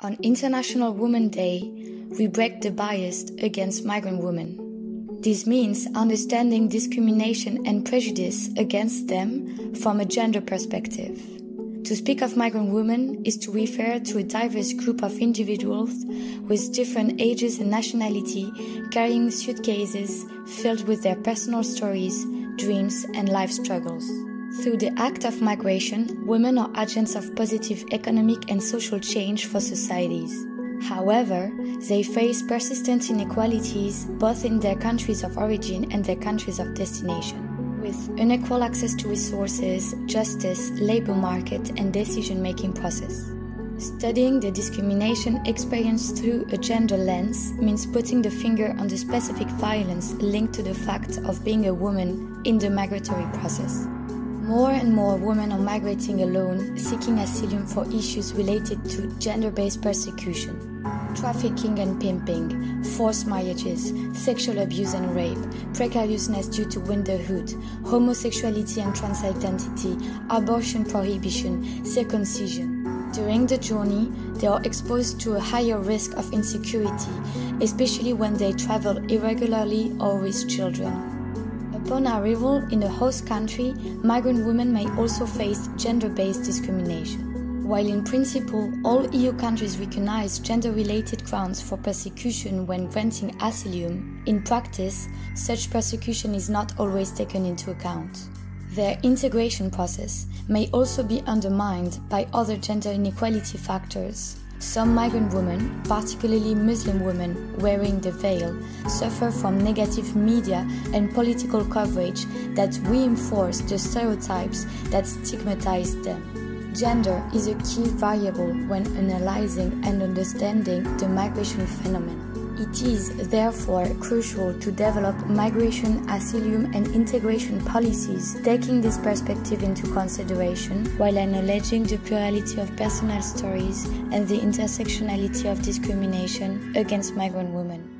On International Women's Day, we break the bias against migrant women. This means understanding discrimination and prejudice against them from a gender perspective. To speak of migrant women is to refer to a diverse group of individuals with different ages and nationality carrying suitcases filled with their personal stories, dreams, and life struggles. Through the act of migration, women are agents of positive economic and social change for societies. However, they face persistent inequalities both in their countries of origin and their countries of destination. With unequal access to resources, justice, labor market, and decision making process. Studying the discrimination experienced through a gender lens means putting the finger on the specific violence linked to the fact of being a woman in the migratory process. More and more women are migrating alone, seeking asylum for issues related to gender based persecution. Trafficking and pimping, forced marriages, sexual abuse and rape, precariousness due to widowhood, homosexuality and trans identity, abortion prohibition, circumcision. During the journey, they are exposed to a higher risk of insecurity, especially when they travel irregularly or with children. Upon arrival in a host country, migrant women may also face gender based discrimination. While in principle, all EU countries recognize gender related grounds for persecution when granting asylum, in practice, such persecution is not always taken into account. Their integration process may also be undermined by other gender inequality factors, some migrant women, particularly Muslim women wearing the veil, suffer from negative media and political coverage that reinforce the stereotypes that stigmatize them. Gender is a key variable when analyzing and understanding the migration phenomenon. It is therefore crucial to develop migration, asylum, and integration policies taking this perspective into consideration while acknowledging the plurality of personal stories and the intersectionality of discrimination against migrant women.